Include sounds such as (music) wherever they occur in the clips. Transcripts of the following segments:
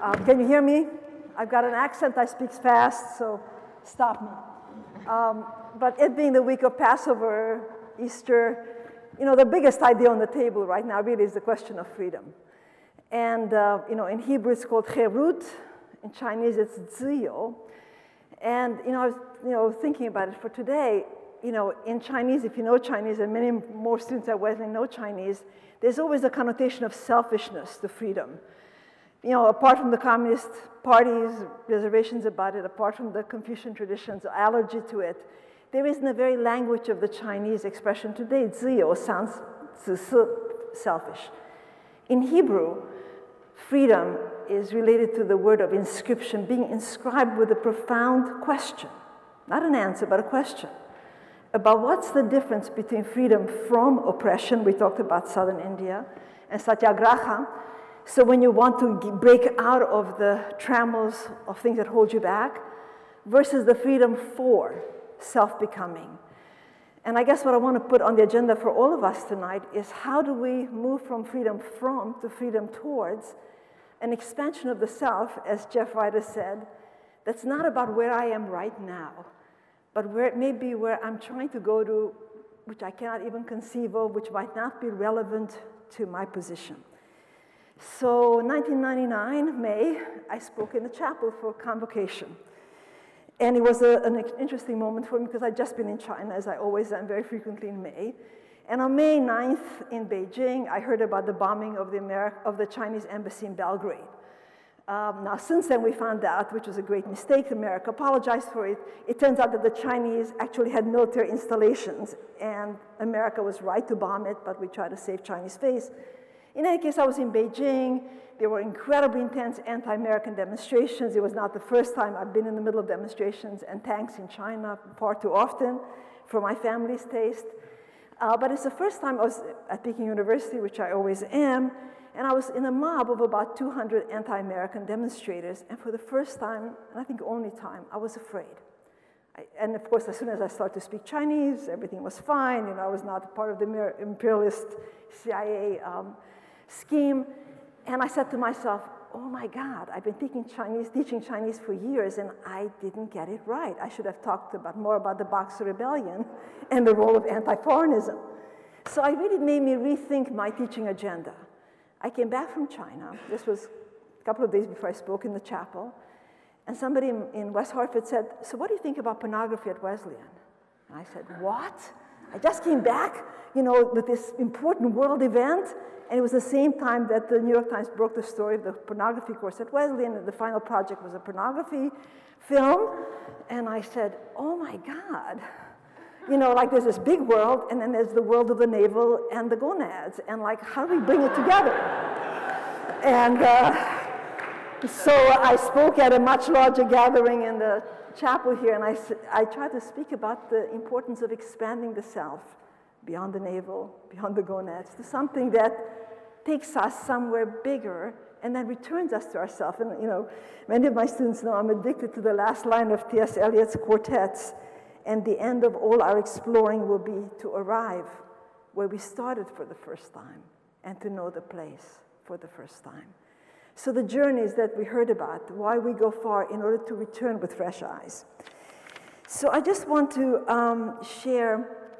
Um, can you hear me? I've got an accent, I speak fast, so stop me. Um, but it being the week of Passover, Easter, you know, the biggest idea on the table right now really is the question of freedom. And, uh, you know, in Hebrew it's called cherut, in Chinese it's ziyou. And, you know, I was, you know, thinking about it for today, you know, in Chinese, if you know Chinese, and many more students at Wesleyan know Chinese, there's always a connotation of selfishness to freedom. You know, apart from the Communist Party's reservations about it, apart from the Confucian tradition's allergy to it, there is in the very language of the Chinese expression today, ziyou sounds selfish. In Hebrew, freedom is related to the word of inscription, being inscribed with a profound question, not an answer, but a question about what's the difference between freedom from oppression, we talked about southern India, and satyagraha. So when you want to break out of the trammels of things that hold you back, versus the freedom for self-becoming. And I guess what I want to put on the agenda for all of us tonight is how do we move from freedom from to freedom towards an expansion of the self, as Jeff Ryder said, that's not about where I am right now, but where it may be where I'm trying to go to, which I cannot even conceive of, which might not be relevant to my position. So 1999, May, I spoke in the chapel for convocation. And it was a, an interesting moment for me because I'd just been in China, as I always am very frequently in May. And on May 9th in Beijing, I heard about the bombing of the, Ameri of the Chinese embassy in Belgrade. Um, now, since then, we found out, which was a great mistake, America apologized for it. It turns out that the Chinese actually had military installations, and America was right to bomb it, but we tried to save Chinese face. In any case, I was in Beijing. There were incredibly intense anti-American demonstrations. It was not the first time I've been in the middle of demonstrations and tanks in China far too often for my family's taste. Uh, but it's the first time I was at Peking University, which I always am, and I was in a mob of about 200 anti-American demonstrators, and for the first time, and I think only time, I was afraid. I, and of course, as soon as I started to speak Chinese, everything was fine. You know, I was not part of the imperialist CIA um, scheme. And I said to myself, oh my God, I've been teaching Chinese, teaching Chinese for years, and I didn't get it right. I should have talked about more about the Boxer Rebellion and the role of anti-foreignism. So it really made me rethink my teaching agenda. I came back from China. This was a couple of days before I spoke in the chapel. And somebody in, in West Hartford said, so what do you think about pornography at Wesleyan? And I said, what? I just came back, you know, with this important world event. And it was the same time that the New York Times broke the story of the pornography course at Wesleyan. And the final project was a pornography film. And I said, oh my God you know, like there's this big world, and then there's the world of the navel and the gonads, and like, how do we bring it together? And uh, so I spoke at a much larger gathering in the chapel here, and I, I tried to speak about the importance of expanding the self beyond the navel, beyond the gonads, to something that takes us somewhere bigger and then returns us to ourselves. And, you know, many of my students know I'm addicted to the last line of T.S. Eliot's quartets and the end of all our exploring will be to arrive where we started for the first time and to know the place for the first time. So the journeys that we heard about, why we go far in order to return with fresh eyes. So I just want to um, share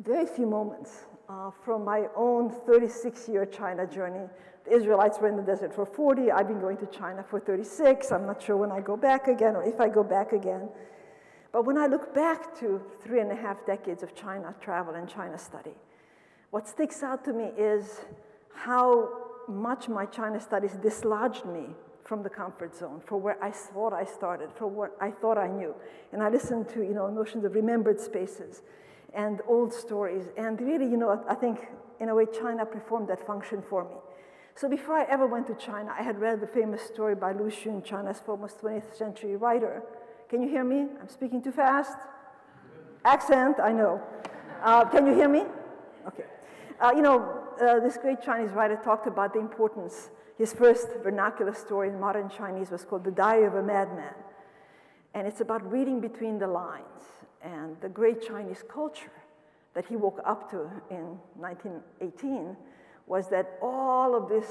very few moments uh, from my own 36-year China journey. The Israelites were in the desert for 40. I've been going to China for 36. I'm not sure when I go back again or if I go back again. But when I look back to three and a half decades of China travel and China study, what sticks out to me is how much my China studies dislodged me from the comfort zone, for where I thought I started, for what I thought I knew. And I listened to, you know, notions of remembered spaces and old stories. And really, you know, I think in a way China performed that function for me. So before I ever went to China, I had read the famous story by Lu Xun, China's foremost 20th century writer, can you hear me? I'm speaking too fast. Accent, I know. Uh, can you hear me? Okay. Uh, you know, uh, this great Chinese writer talked about the importance. His first vernacular story in modern Chinese was called The Diary of a Madman. And it's about reading between the lines and the great Chinese culture that he woke up to in 1918 was that all of this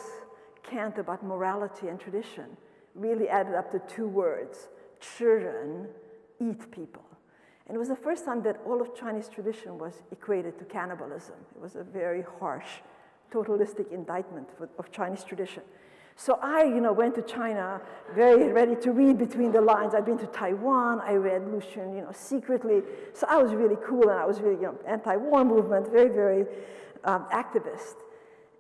cant about morality and tradition really added up to two words children eat people. And it was the first time that all of Chinese tradition was equated to cannibalism. It was a very harsh, totalistic indictment of Chinese tradition. So I, you know, went to China very ready to read between the lines. I'd been to Taiwan. I read Lu Xun, you know, secretly. So I was really cool, and I was really, you know, anti-war movement, very, very um, activist.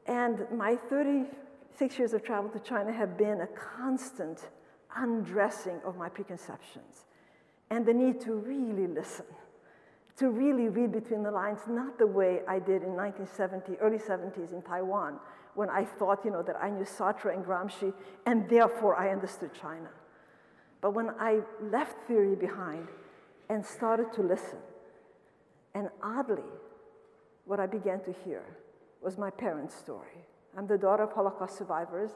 And my 36 years of travel to China have been a constant undressing of my preconceptions and the need to really listen, to really read between the lines, not the way I did in 1970, early 70s in Taiwan, when I thought, you know, that I knew Sartre and Gramsci, and therefore I understood China. But when I left theory behind and started to listen, and oddly, what I began to hear was my parents' story. I'm the daughter of Holocaust survivors,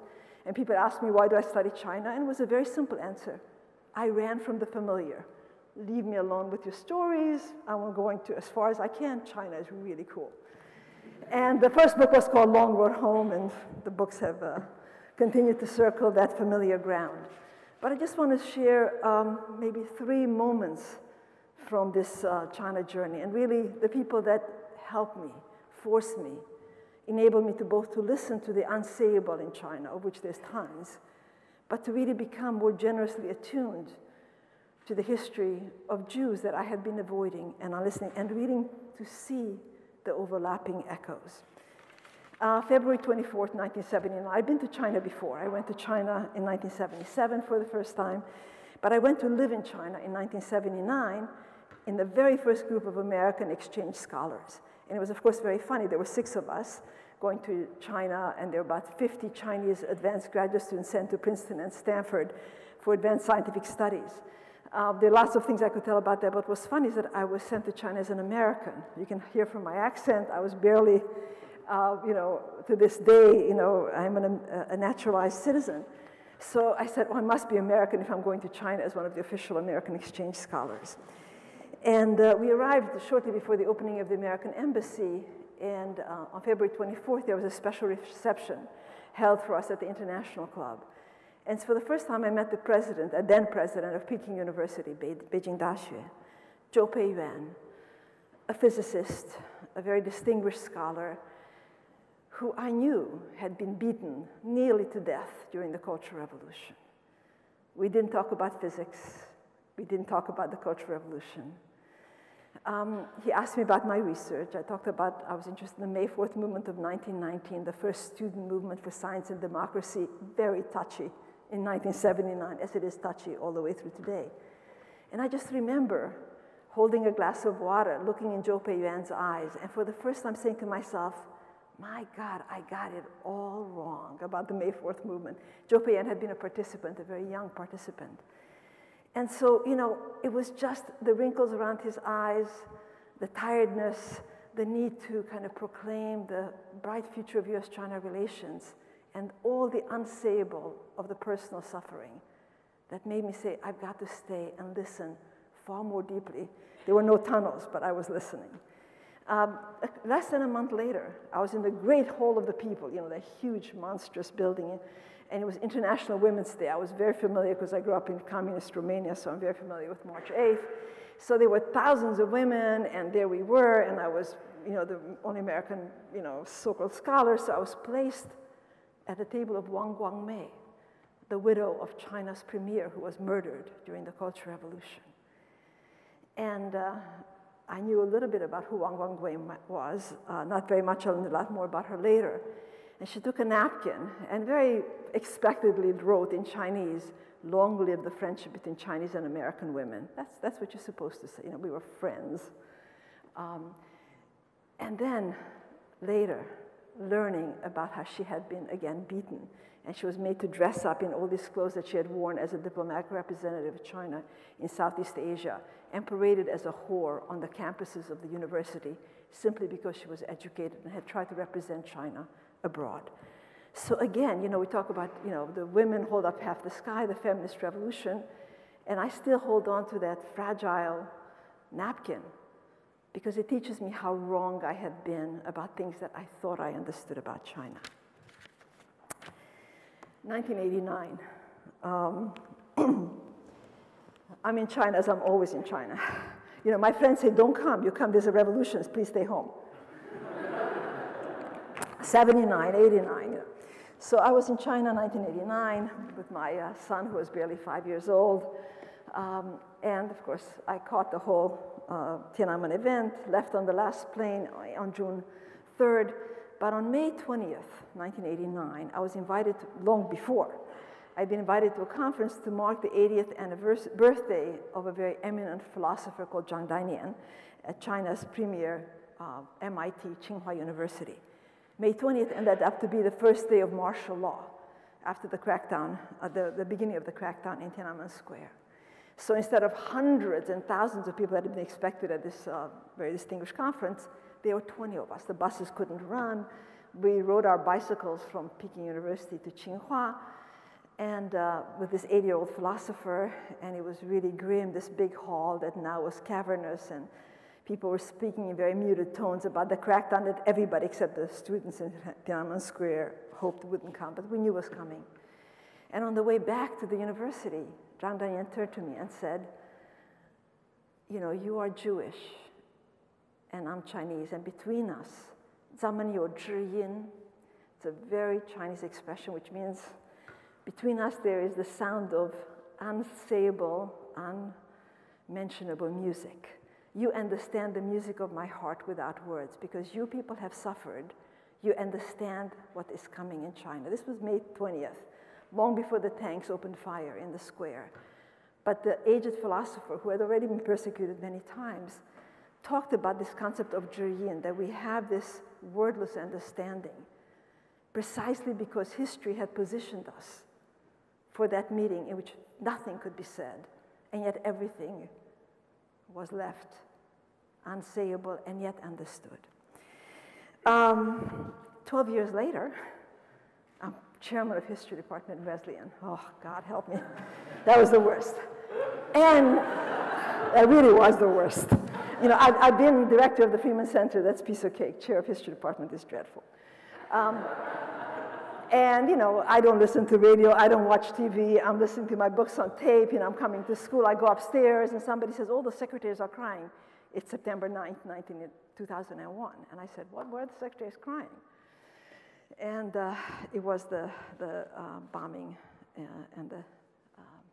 and people ask me, why do I study China? And it was a very simple answer. I ran from the familiar. Leave me alone with your stories. I'm going to, as far as I can, China is really cool. And the first book was called Long Road Home, and the books have uh, continued to circle that familiar ground. But I just want to share um, maybe three moments from this uh, China journey, and really the people that helped me, forced me, enabled me to both to listen to the unsayable in China, of which there's tons, but to really become more generously attuned to the history of Jews that I had been avoiding and listening and reading to see the overlapping echoes. Uh, February 24th, 1979. I'd been to China before. I went to China in 1977 for the first time, but I went to live in China in 1979 in the very first group of American exchange scholars. And it was, of course, very funny. There were six of us going to China, and there were about 50 Chinese advanced graduate students sent to Princeton and Stanford for advanced scientific studies. Uh, there are lots of things I could tell about that, but what's funny is that I was sent to China as an American. You can hear from my accent, I was barely, uh, you know, to this day, you know, I'm an, a naturalized citizen. So I said, well, I must be American if I'm going to China as one of the official American exchange scholars. And uh, we arrived shortly before the opening of the American embassy, and uh, on February 24th, there was a special reception held for us at the International Club. And for the first time, I met the president, a then president of Peking University, Beijing Daxue, Zhou Peiyuan, a physicist, a very distinguished scholar, who I knew had been beaten nearly to death during the Cultural Revolution. We didn't talk about physics. We didn't talk about the Cultural Revolution. Um, he asked me about my research. I talked about, I was interested in the May 4th movement of 1919, the first student movement for science and democracy, very touchy in 1979, as it is touchy all the way through today. And I just remember holding a glass of water, looking in Zhou Peiyuan's eyes, and for the first time saying to myself, my God, I got it all wrong about the May 4th movement. Zhou Peiyuan had been a participant, a very young participant. And so, you know, it was just the wrinkles around his eyes, the tiredness, the need to kind of proclaim the bright future of US China relations and all the unsayable of the personal suffering that made me say, I've got to stay and listen far more deeply. There were no tunnels, but I was listening. Um, less than a month later, I was in the great hall of the people, you know, the huge, monstrous building, and it was International Women's Day. I was very familiar because I grew up in communist Romania, so I'm very familiar with March 8th. So there were thousands of women, and there we were, and I was, you know, the only American, you know, so-called scholar, so I was placed at the table of Wang Guangmei, the widow of China's premier who was murdered during the Cultural Revolution. And uh, I knew a little bit about who Wang Guangmei was, uh, not very much, I'll learn a lot more about her later. And she took a napkin and very expectedly wrote in Chinese, long live the friendship between Chinese and American women. That's, that's what you're supposed to say, you know, we were friends. Um, and then later, learning about how she had been again beaten. And she was made to dress up in all these clothes that she had worn as a diplomatic representative of China in Southeast Asia and paraded as a whore on the campuses of the university simply because she was educated and had tried to represent China abroad. So again, you know, we talk about, you know, the women hold up half the sky, the feminist revolution, and I still hold on to that fragile napkin because it teaches me how wrong I had been about things that I thought I understood about China. 1989. Um, (clears throat) I'm in China as I'm always in China. (laughs) You know, my friends say, don't come. You come, there's a revolution. Please stay home. (laughs) 79, 89. You know. So I was in China 1989 with my uh, son, who was barely five years old. Um, and of course, I caught the whole Tiananmen event, left on the last plane on June 3rd. But on May 20th, 1989, I was invited long before I'd been invited to a conference to mark the 80th anniversary, birthday of a very eminent philosopher called Zhang Dainian at China's premier uh, MIT Tsinghua University. May 20th ended up to be the first day of martial law after the crackdown, uh, the, the beginning of the crackdown in Tiananmen Square. So instead of hundreds and thousands of people that had been expected at this uh, very distinguished conference, there were 20 of us. The buses couldn't run. We rode our bicycles from Peking University to Tsinghua and uh, with this 80 year old philosopher, and it was really grim, this big hall that now was cavernous, and people were speaking in very muted tones about the crackdown that everybody except the students in Tiananmen Square hoped wouldn't come, but we knew was coming. And on the way back to the university, Ramdas turned to me and said, You know, you are Jewish and I'm Chinese, and between us, Zaman Yo Yin, it's a very Chinese expression which means between us there is the sound of unsayable, unmentionable music. You understand the music of my heart without words because you people have suffered. You understand what is coming in China. This was May 20th long before the tanks opened fire in the square. But the aged philosopher, who had already been persecuted many times, talked about this concept of zhiyin, that we have this wordless understanding, precisely because history had positioned us for that meeting in which nothing could be said, and yet everything was left unsayable and yet understood. Um, 12 years later, chairman of history department Wesleyan. Oh, God help me. that was the worst. And that really was the worst. You know, I've, I've, been director of the Freeman Center. That's piece of cake. Chair of history department is dreadful. Um, and, you know, I don't listen to radio, I don't watch TV, I'm listening to my books on tape, you know, I'm coming to school, I go upstairs, and somebody says, all the secretaries are crying. It's September 9th, 19, 2001. And I said, what were the secretaries crying? And uh, it was the, the uh, bombing and the um,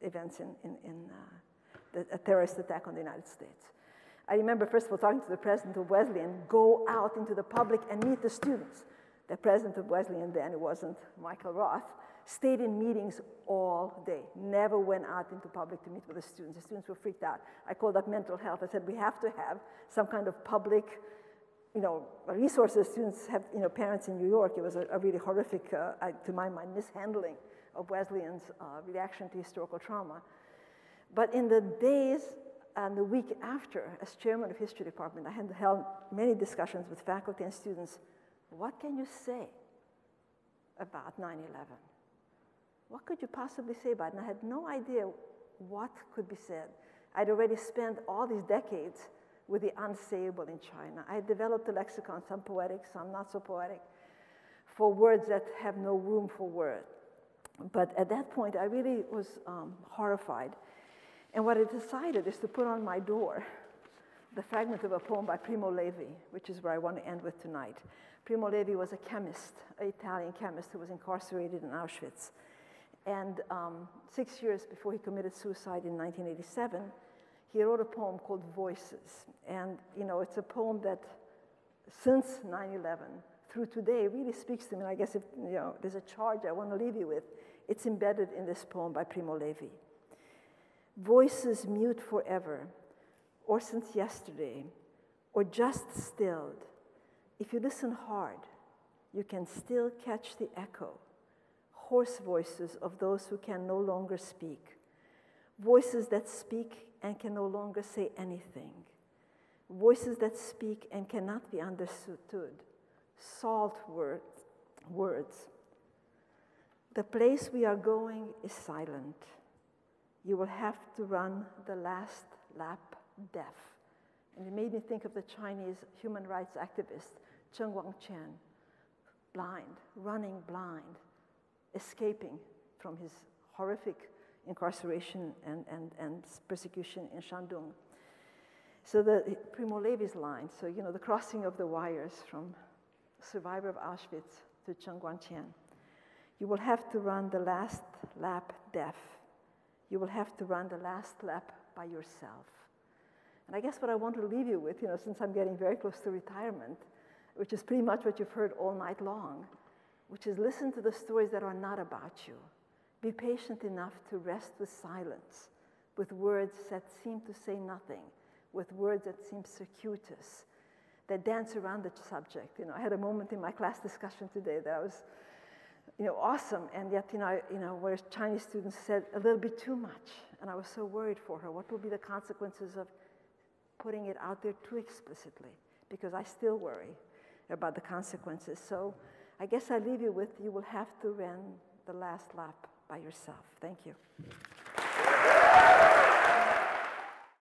events in, in, in uh, the terrorist attack on the United States. I remember, first of all, talking to the president of Wesleyan, go out into the public and meet the students the president of Wesleyan then, it wasn't Michael Roth, stayed in meetings all day, never went out into public to meet with the students. The students were freaked out. I called up mental health. I said, we have to have some kind of public, you know, resources. Students have, you know, parents in New York. It was a, a really horrific, uh, to my mind, mishandling of Wesleyan's uh, reaction to historical trauma. But in the days and the week after, as chairman of history department, I had held many discussions with faculty and students what can you say about 9 11? What could you possibly say about it? And I had no idea what could be said. I'd already spent all these decades with the unsayable in China. I developed a lexicon, some poetic, some not so poetic, for words that have no room for word. But at that point, I really was um, horrified. And what I decided is to put on my door the fragment of a poem by Primo Levi, which is where I want to end with tonight. Primo Levi was a chemist, an Italian chemist who was incarcerated in Auschwitz. And um, six years before he committed suicide in 1987, he wrote a poem called Voices. And, you know, it's a poem that since 9-11 through today really speaks to me. And I guess if, you know, there's a charge I want to leave you with, it's embedded in this poem by Primo Levi. Voices mute forever, or since yesterday, or just stilled, if you listen hard, you can still catch the echo, hoarse voices of those who can no longer speak, voices that speak and can no longer say anything, voices that speak and cannot be understood, salt words, words. The place we are going is silent. You will have to run the last lap deaf. And it made me think of the Chinese human rights activist Chen Guangcheng, blind, running blind, escaping from his horrific incarceration and, and, and persecution in Shandong. So the Primo Levi's line, so you know, the crossing of the wires from survivor of Auschwitz to Chen Guangcheng. You will have to run the last lap deaf. You will have to run the last lap by yourself. And I guess what I want to leave you with, you know, since I'm getting very close to retirement, which is pretty much what you've heard all night long, which is listen to the stories that are not about you. Be patient enough to rest with silence, with words that seem to say nothing, with words that seem circuitous, that dance around the subject. You know, I had a moment in my class discussion today that I was, you know, awesome, and yet, you know, I, you know, where Chinese students said a little bit too much, and I was so worried for her. What will be the consequences of putting it out there too explicitly? Because I still worry about the consequences. So I guess I leave you with you will have to run the last lap by yourself. Thank you.